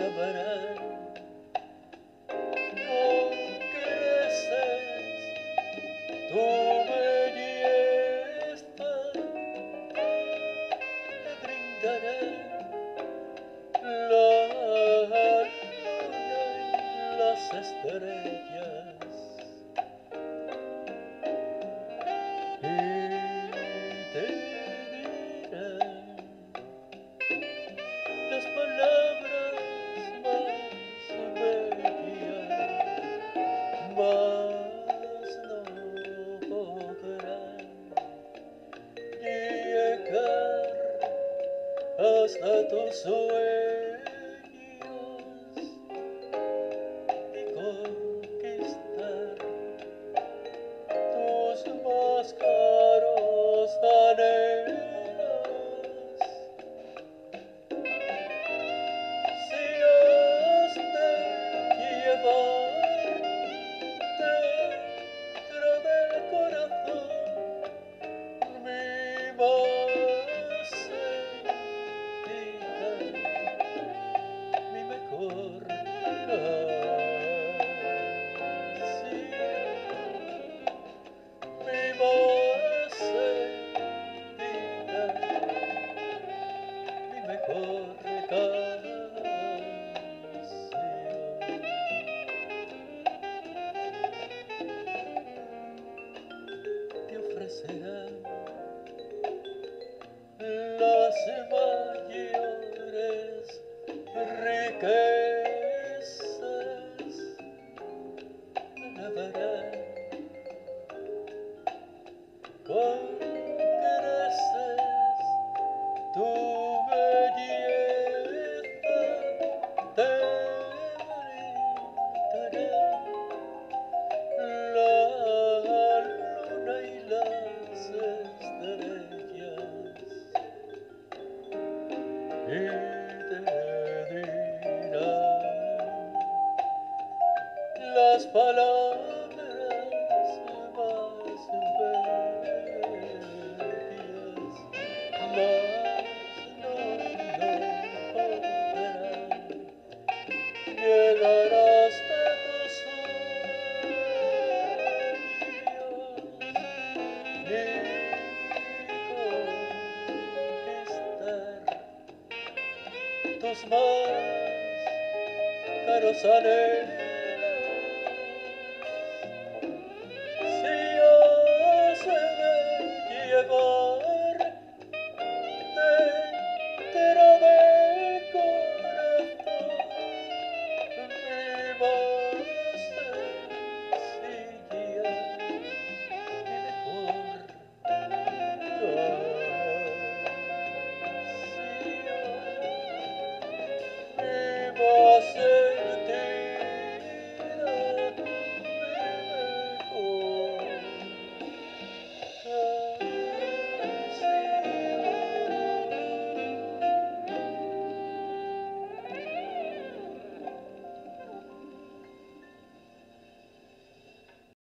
alabarán. Con creces tu belleza te brindará la luna y las estrellas. вас no podrán llegar hasta tu. coração. μαγειώρες ρικέσες να βαρά κόκκρασες του las palabras Christmas carousel.